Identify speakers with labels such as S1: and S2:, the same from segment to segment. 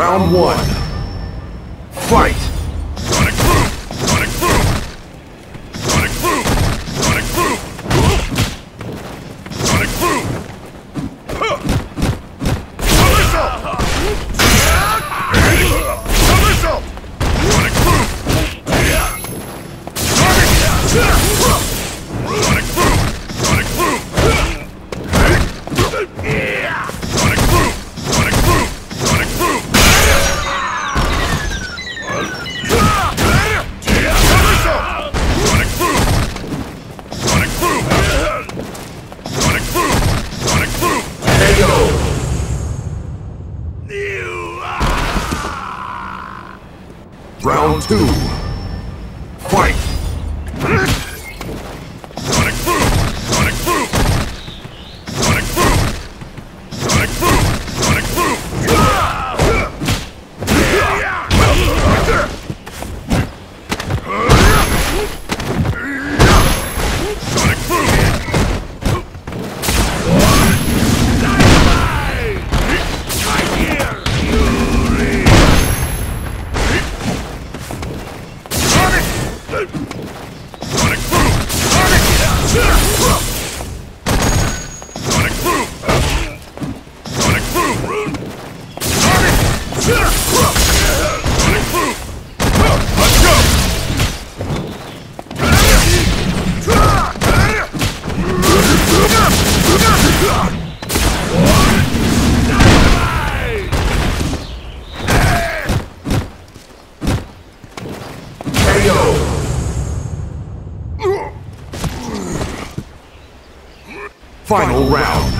S1: Round one. Fight! two. Final round.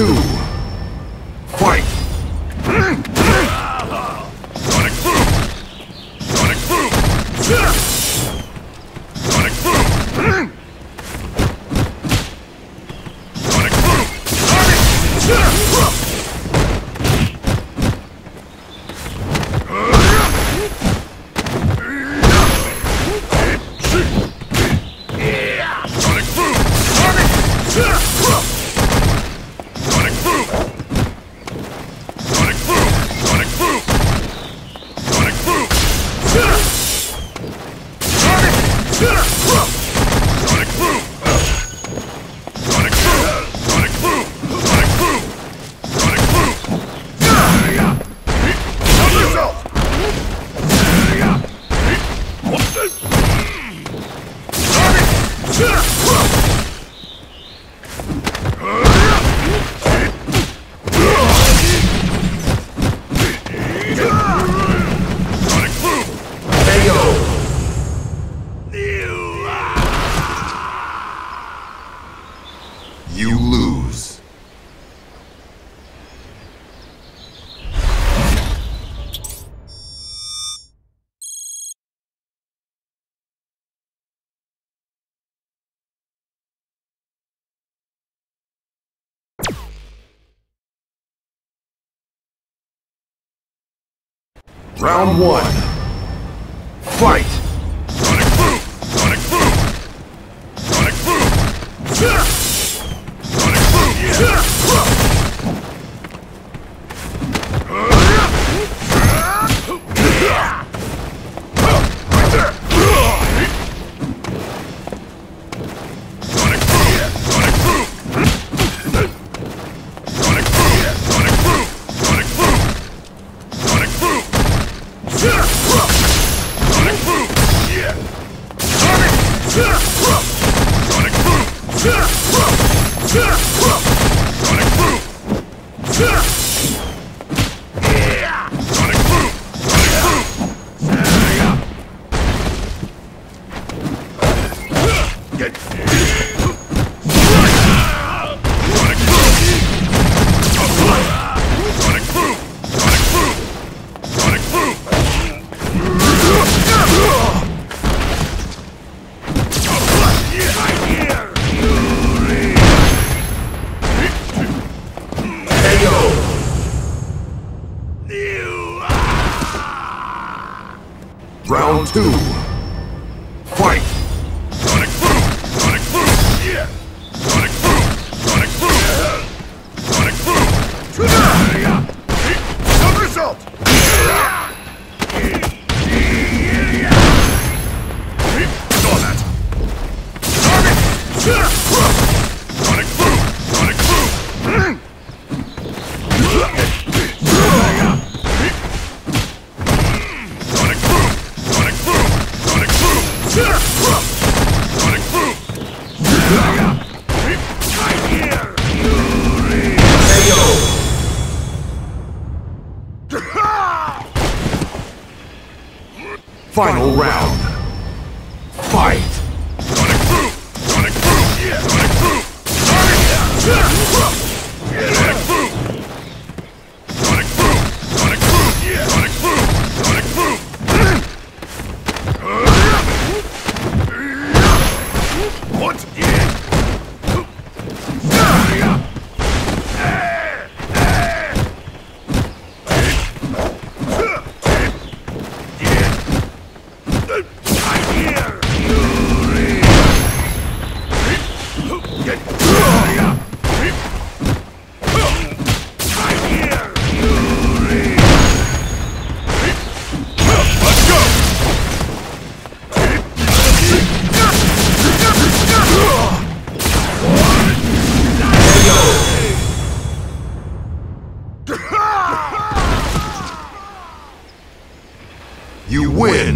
S1: two. Round one. Fight!
S2: Sonic Boom! Sonic Boom! Sonic Boom!
S1: two. Final round. win.